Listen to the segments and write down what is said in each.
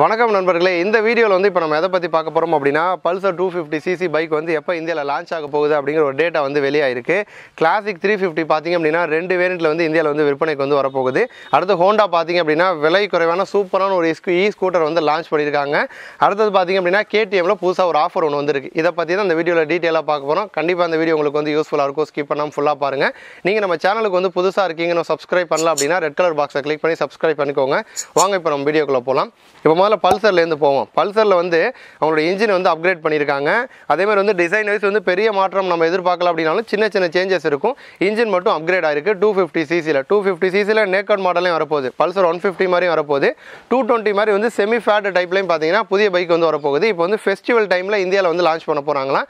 வணக்கம் நண்பர்களே. இந்த வீடியோவில் வந்து இப்போ நம்ம எதை பற்றி பார்க்க போகிறோம் அப்படின்னா Pulsar two fifty CC bike வந்து எப்போ இந்தியாவில் லான்ச் ஆக போகுது அப்படிங்கிற ஒரு டேட்டா வந்து வெளியாயிருக்கு. கிளாசிக் த்ரீ ஃபிஃப்டி பார்த்தீங்க அப்படின்னா ரெண்டு வேரியண்ட்டில் வந்து இந்தியாவில் வந்து விற்பனைக்கு வந்து வரப்போகுது. அடுத்து ஹோண்டா பார்த்தீங்க அப்படின்னா விலை குறைவான சூப்பரான ஒரு இ ஸ்கூட்டர் வந்து லான்ச் பண்ணியிருக்காங்க. அடுத்தது பார்த்தீங்க அப்படின்னா கேடிஎம்ல புதுசாக ஒரு ஆஃபர் ஒன்று வந்திருக்கு. இதை பற்றி தான் இந்த வீடியோவில் டீட்டெயிலாக பார்க்க போகிறோம் கண்டிப்பாக அந்த வீடியோ உங்களுக்கு வந்து யூஸ்ஃபுல்லாக இருக்கும். ஸ்கிப் பண்ணாமல் ஃபுல்லாக பாருங்கள் நீங்கள் நம்ம சேனலுக்கு வந்து புதுசாக இருக்கீங்கன்னு சப்ஸ்கிரைப் பண்ணல அப்படின்னா ரெட் கலர் பாக்ஸை கிளிக் பண்ணி சப்ஸ்கிரைப் பண்ணிக்கோங்க. வாங்க இப்போ நம்ம வீடியோக்குள்ளே போகலாம் இப்போ முதல்ல பல்சர்லேருந்து போவோம். பல்சரில் வந்து அவங்களோட இன்ஜின் வந்து அப்கிரேட் பண்ணியிருக்காங்க. அதே மாதிரி வந்து டிசைன் வைஸ் வந்து பெரிய மாற்றம் நம்ம எதிர்பார்க்கல அப்படின்னாலும் சின்ன சின்ன சேஞ்சஸ் இருக்கும். இன்ஜின் மட்டும் அப்கிரேட் ஆயிருக்கு. டூ ஃபிஃப்டி சிசியில் டூ ஃபிஃப்டி சிசியில் நேக்கட் மாடலையும் வரப்போகுது. பல்சர் ஒன் ஃபிஃப்டி மாதிரியும் வரப்போகுது. டூ டுவெண்ட்டி மாதிரி வந்து செமி ஃபேட் டைப்லையும் பார்த்தீங்கன்னா புதிய பைக் வந்து வரப்போகுது. இப்போ வந்து ஃபெஸ்டிவல் டைமில் இந்தியாவில் வந்து லான்ச் பண்ண போகிறாங்களா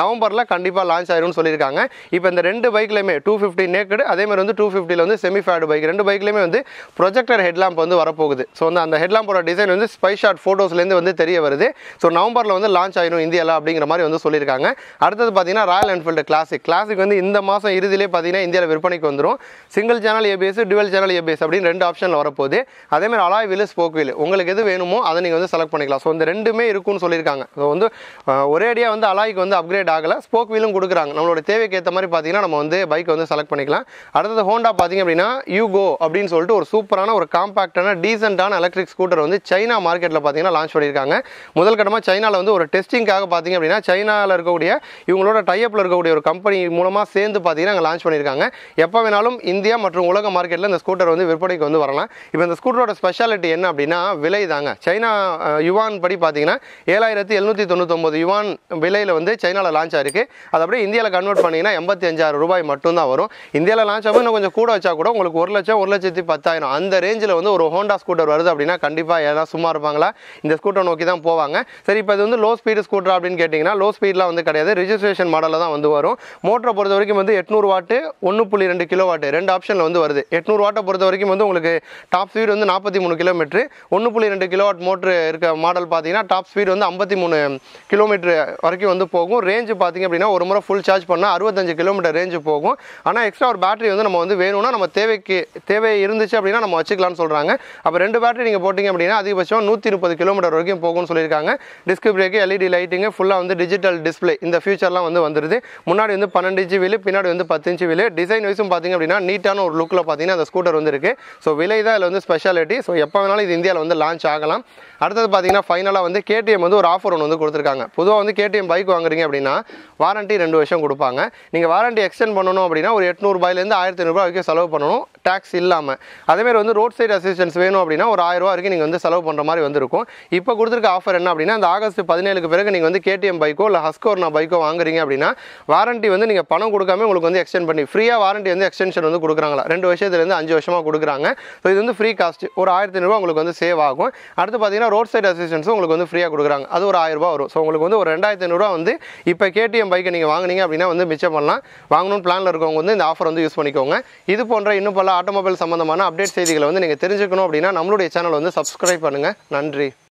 நவம்பரில் கண்டிப்பாக லான்ச் ஆயிரும்னு சொல்லியிருக்காங்க. இப்போ இந்த ரெண்டு பைக்லையுமே டூ ஃபிஃப்டி நேக்கடு அதே மாதிரி வந்து டூ ஃபிஃப்டியில் வந்து செமி ஃபேட் பைக் ரெண்டு பைக்லையுமே வந்து ப்ரொஜெக்டர் ஹெட்லாம்ப் வந்து வரப்போகுது. ஸோ வந்து அந்த ஹெட்லாம்போட டிசைன் வந்து ஸ்பை ஷாட் ஃபோட்டோஸ்லேருந்து வந்து தெரிய வருது. ஸோ நவம்பரில் வந்து லான்ச் ஆயிடும் இந்தியாவில் அப்படிங்கிற மாதிரி வந்து சொல்லியிருக்காங்க. அடுத்தது பார்த்தீங்கன்னா ராயல் என்ஃபீல்டு கிளாசிக் கிளாசிக் வந்து இந்த மாதம் இறுதியிலே பார்த்தீங்கன்னா இந்தியாவில் விற்பனைக்கு வந்துடும் single channel ABS dual channel ABS அப்படின்னு ரெண்டு ஆப்ஷனில் வரப்போகுது. அதேமாதிரி அலாய் வீல் ஸ்போக் வீல் உங்களுக்கு எது வேணுமோ அதை நீங்கள் வந்து செலக்ட் பண்ணிக்கலாம். ஸோ இந்த ரெண்டுமே இருக்கும்னு சொல்லியிருக்காங்க. ஸோ வந்து ஒரே அடியாக வந்து அலாய்க்கு வந்து அப்கிரேட் ஆகலை. ஸ்போக் வீலும் கொடுக்குறாங்க. நம்மளோட தேவைக்கு ஏற்ற மாதிரி பார்த்தீங்கன்னா நம்ம வந்து பைக் வந்து செலக்ட் பண்ணிக்கலாம். அடுத்தது ஹோண்டா பார்த்தீங்க அப்படின்னா யூகோ அப்படின்னு சொல்லிட்டு ஒரு சூப்பரான ஒரு காம்பாக்டான டீசென்டான எலக்ட்ரிக் ஸ்கூட்டர் வந்து சைனா மார்க்கெட்டில் பார்த்தீங்கன்னா லான்ச் பண்ணியிருக்காங்க. முதல் கட்டமாக சைனாவில் வந்து ஒரு டெஸ்டிங்காக பார்த்தீங்க அப்படின்னா சைனாவில் இருக்கக்கூடிய இவங்களோட டைப்பில் இருக்கக்கூடிய ஒரு கம்பெனி மூலமாக சேர்ந்து பார்த்தீங்கன்னா அங்கே லான்ச் பண்ணியிருக்காங்க. எப்போ வேணாலும் இந்தியா மற்றும் உலக மார்க்கெட்டில் இந்த ஸ்கூட்டர் வந்து விற்பனைக்கு வந்து வரலாம். இப்போ இந்த ஸ்கூட்டரோட ஸ்பெஷாலிட்டி என்ன அப்படின்னா விலை தாங்க. சைனா யுவான் படி பார்த்தீங்கன்னா ஏழாயிரத்தி எழுநூற்றி தொண்ணூத்தொம்பது யுவான் விலையில் வந்து சைனாவில் லான்ச் ஆயிருக்கு. அது அப்படியே இந்தியாவில் கன்வெர்ட் பண்ணிங்கன்னா எண்பத்தி அஞ்சாயிரம் ரூபாய் மட்டும்தான் வரும். இந்தியாவில் லான்ச் ஆகும். இன்னும் கொஞ்சம் கூட வச்சா கூட உங்களுக்கு ஒரு லட்சம் ஒரு லட்சத்தி பத்தாயிரம் அந்த ரேஞ்சில் வந்து ஒரு ஹோண்டா ஸ்கூட்டர் வருது அப்படின்னா கண்டிப்பாக ஏதாவது சும்மா இருப்பாங்க இருப்பாங்களா இந்த ஸ்கூட்டரை நோக்கி தான் போவாங்க. சரி இப்போ இது வந்து லோ ஸ்பீடு ஸ்கூட்டர் அப்படின்னு கேட்டிங்கன்னா லோ ஸ்பீடெலாம் வந்து கிடையாது. ரிஜிஸ்ட்ரேஷன் மாடலில் தான் வந்து வரும். மோட்டரை பொறுத்த வரைக்கும் வந்து எட்நூறு வாட்டு ஒன்று புள்ளி ரெண்டு கிலோ வாட்டு ரெண்டு ஆப்ஷனில் வந்து வருது. எட்நூறு வாட்டை பொறுத்த வரைக்கும் வந்து உங்களுக்கு டாப் ஸ்பீடு வந்து நாற்பத்தி மூணு கிலோமீட்ரு ஒன்று புள்ளி ரெண்டு கிலோ வாட் மோட்ரு இருக்க மாடல் பார்த்தீங்கன்னா டாப் ஸ்பீடு வந்து ஐம்பத்தி மூணு கிலோமீட்டர் வரைக்கும் வந்து போகும். ரேஞ்சு பார்த்தீங்க அப்படின்னா ஒரு முறை ஃபுல் சார்ஜ் பண்ணால் அறுபத்தஞ்சு கிலோமீட்டர் ரேஞ்சு போகும். ஆனால் எக்ஸ்ட்ரா ஒரு பேட்டரி வந்து நம்ம வந்து வேணும்னா நம்ம தேவைக்கு தேவை இருந்துச்சு அப்படின்னா நம்ம வச்சுக்கலாம்னு சொல்கிறாங்க அப்போ ரெண்டு பேட்டரி நீங்கள் போட்டிங்க அப்படின்னா அதிகபட்சம் நூற்றி முப்பது கிலோமீட்டர் வரைக்கும் போகும்னு சொல்லியிருக்காங்க. டிஸ்க் பிரேக்கு எல்இடி லைட்டிங்கு ஃபுல்லாக வந்து டிஜிட்டல் டிஸ்ப்ளே இந்த ஃபியூச்சர்லாம் வந்து வந்துருது. முன்னாடி வந்து பன்னெண்டு இன்ச்சு வீலு பின்னாடி வந்து பத்து இன்ச்சு வீலு டிசைன் வைஸும் பார்த்தீங்க அப்படின்னா நீட்டான ஒரு லுக்கில் பார்த்தீங்கன்னா அந்த ஸ்கூட்டர் வந்து இருக்குது ஸோ விலை தான் இதில் வந்து ஸ்பெஷாலிட்டி ஸோ எப்போ வேணாலும் இது இந்தியாவில் வந்து லான்ச் ஆகலாம். அடுத்தது பார்த்தீங்கன்னா ஃபைனலாக வந்து கேடிஎம் வந்து ஒரு ஆஃபர் ஒன்று வந்து கொடுத்துருக்காங்க. பொதுவாக வந்து கேடிஎம் பைக் வாங்குறீங்க அப்படின்னா வாரண்டி ரெண்டு வருஷம் கொடுப்பாங்க. நீங்கள் வாரண்டி எக்ஸ்டெண்ட் பண்ணணும் அப்படின்னா ஒரு எட்நூறுபாயிலேருந்து ஆயிரத்தி ஐநூறுபா வரைக்கும் செலவு பண்ணணும். டேக்ஸ் இல்லாமல் அதேமாதிரி வந்து ரோட் சைடு அசிஸ்டன்ஸ் வேணும் அப்படின்னா ஒரு ஆயிரம் ரூபா வரைக்கும் நீங்கள் வந்து செலவு பண்ணுற மாதிரி வந்திருக்கும். இப்போ கொடுத்துருக்க ஆஃபர் என்ன அப்படின்னா இந்த ஆகஸ்ட் பதினேழுக்கு பிறகு நீங்கள் வந்து கேடிஎம் பைக்கோ இல்லை ஹஸ்கோர்னா பைக்கோ வாங்குறீங்க அப்படின்னா வாரண்டி வந்து நீங்கள் பணம் கொடுக்காம உங்களுக்கு வந்து எக்ஸ்டெண்ட் பண்ணி ஃப்ரீயாக வாரண்டி வந்து எக்ஸ்டென்ஷன் வந்து கொடுக்குறாங்களா? ரெண்டு வருஷத்துலேருந்து அஞ்சு வருஷமாக கொடுக்குறாங்க. ஸோ இது வந்து ஃப்ரீ காஸ்ட் ஒரு ஆயிரத்தி ஐநூறுபா உங்களுக்கு வந்து சேவ் ஆகும். அடுத்து பார்த்தீங்கன்னா ரோட் சைடு அசிஸ்டன்ஸும் உங்களுக்கு வந்து ஃப்ரீயாக கொடுக்குறாங்க. அது ஒரு ஆயிரரூபா வரும். ஸோ உங்களுக்கு வந்து ஒரு ரெண்டாயிரத்தி ஐநூறுரூவா வந்து இப்போ கேடிஎம் பைக்கை நீங்கள் வாங்குனீங்க அப்படின்னா வந்து மிச்சம் பண்ணலாம். வாங்கணும்னு பிளானில் இருக்கவங்க வந்து இந்த ஆஃபர் வந்து யூஸ் பண்ணிக்கோங்க. இது போன்ற இன்னும் பல ஆட்டோமொபைல் சம்மந்தமான அப்டேட் செய்திகளை வந்து நீங்கள் தெரிஞ்சுக்கணும் அப்படின்னா நம்மளுடைய சேனல் வந்து சப்ஸ்கிரைப் பண்ணுங்கள் நன்றி.